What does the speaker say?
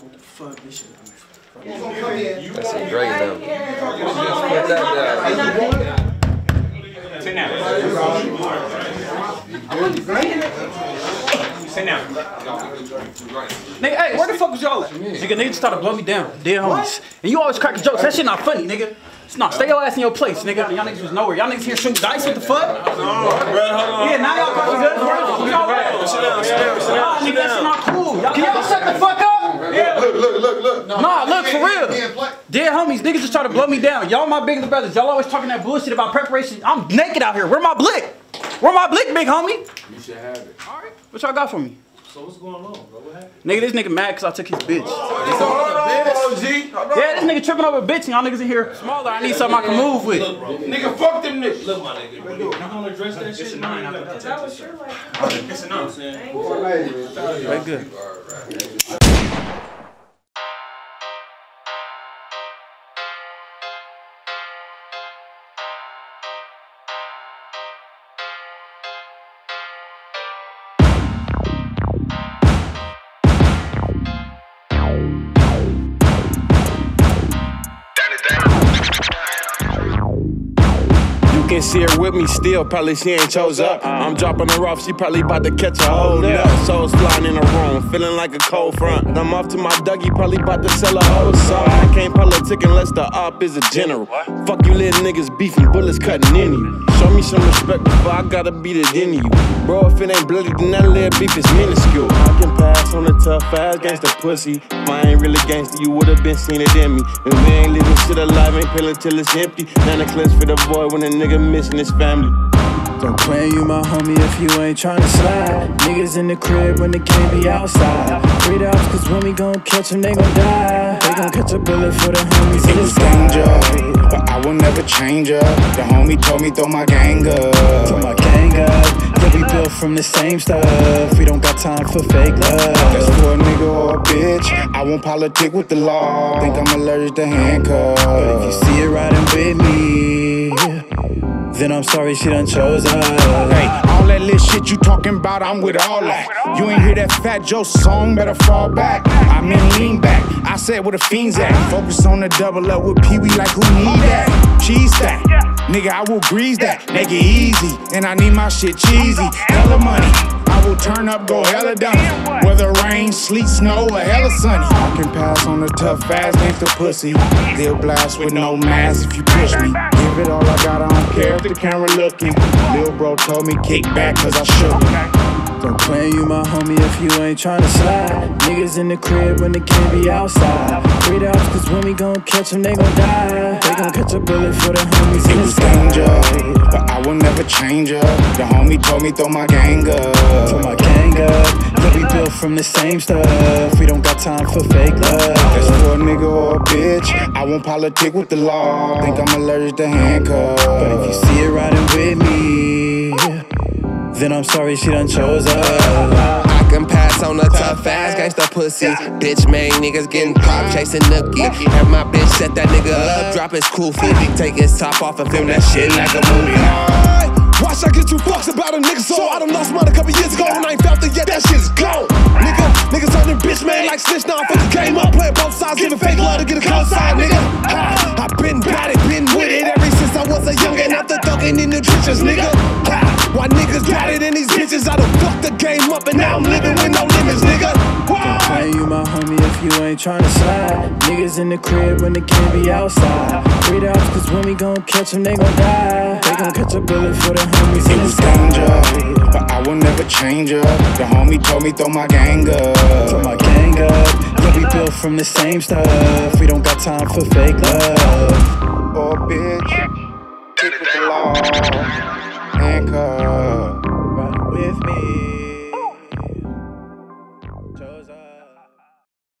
What the fuck this shit? That's a great though. Put that down. Sit down. Sit down. Nigga, hey, where the fuck was y'all at? Nigga, niggas try to blow me down. Dead homies. And you always crack jokes. That shit not funny, nigga. It's not. Stay your ass in your place, nigga. Y'all niggas was nowhere. Y'all niggas here shooting dice. What the fuck? Yeah, now y'all cracking guns. Where y'all at? Sit down, sit down, sit Nah, down, sit nigga, that's down. not cool. Y'all, can y'all shut the fuck up? Look, look, look, look. Nah, look, for real. Dead homies, niggas just try to blow me down. Y'all my bigger brothers. Y'all always talking that bullshit about preparation. I'm naked out here. Where my blick? Where my blick, big homie? You should have it. Alright. What y'all got for me? So what's going on, bro? What happened? Nigga, this nigga mad cause I took his bitch. Oh, oh, oh, Hold on, G. Hold on. Yeah, this nigga tripping over a bitch y'all niggas in here smaller. I need something I can move with. Nigga, fuck them niggas. Look, my nigga. You gonna address that shit? It's a nine. That was your like. It's a nine. Very good. See her with me still, probably she ain't chose up. I'm dropping her off, she probably about to catch a hold up. Souls flying in the room, feeling like a cold front. I'm off to my Dougie, probably about to sell a whole song. I can't politic unless the op is a general. Fuck you little niggas beefing, bullets cutting in you. Show me some respect before I gotta beat it in you. Bro, if it ain't bloody, then that little beef is minuscule. I can pass on the tough ass gangsta pussy. If I ain't really gangsta, you would've been seen it in me. And we ain't living shit alive, ain't pillin' till it's empty. Nine clips for the boy when a nigga missing his family. Don't claim you my homie if you ain't tryna slide. Niggas in the crib when they can't be outside. Three outs, cause when we gon' catch them, they gon' die. They gon' catch a bullet for the homies in It was danger, but I will never change up. The homie told me throw my gang To up. my gang up, yeah, we built from the same stuff. We don't got time for fake love. That's for a nigga or a bitch. I won't politic with the law. Think I'm allergic to If you see it riding with me, then I'm sorry she done chose us. Hey, all that lit shit you talking about, I'm with all that. You ain't hear that Fat Joe song, better fall back. I mean, lean back. I said where the fiends at. Focus on the double up with Pee Wee, like who need that? Cheese stack. Nigga, I will grease that. Make it easy. And I need my shit cheesy. Hella money. I will turn up, go hella dummy. Whether rain, sleet, snow, or hella sunny. I can pass on the tough fast gangsta pussy. They'll blast with no mask if you push me. Give it all I got, I don't care if the camera looking. Lil bro told me kick back cause I shook. Don't claim you my homie if you ain't tryna slide. Niggas in the crib when they can't be outside. Three outs, cause when we gon' catch them, they gon' die. They gon' catch a bullet for the homies It in was danger, but I will never change up. The homie told me throw my gang up. Throw my gang up, yeah, we built from the same stuff. We don't got time for fake love. That's for a nigga or a bitch. I won't politic with the law. Think I'm allergic to handcuffs. But if you see it me, then I'm sorry she done chose us. I can pass on the tough ass gangsta pussy. Bitch man, niggas getting pop chasing nookie. Have my bitch set that nigga up, drop his cool kufi. Take his top off and film that shit like a movie. Watch I get you fucks about a nigga so I done lost mine a couple years ago and I ain't felt it yet, that shit's gone. Nigga, niggas turning bitch man like snitch now, I fuck the game up, playing both sides, giving fake love to get a close side, nigga. Ha, I been bout it, been with it ever since I was a youngin' the thuggin' in the trenches, nigga. Ha, why niggas got it in these bitches? I done fucked the game up and now I'm living with no limits, nigga. Whoa. Claim you my homie if you ain't tryna slide. Niggas in the crib when they can't be outside. Three outs, cause when we gon' catch them, they gon' die. They gon' catch a bullet for the homies It in the was sky. danger, but I will never change up. The homie told me throw my gang up. Throw my gang up, yeah, we built from the same stuff. We don't got time for fake love. Or bitch, kick with the law. Handcuff. Ride with me.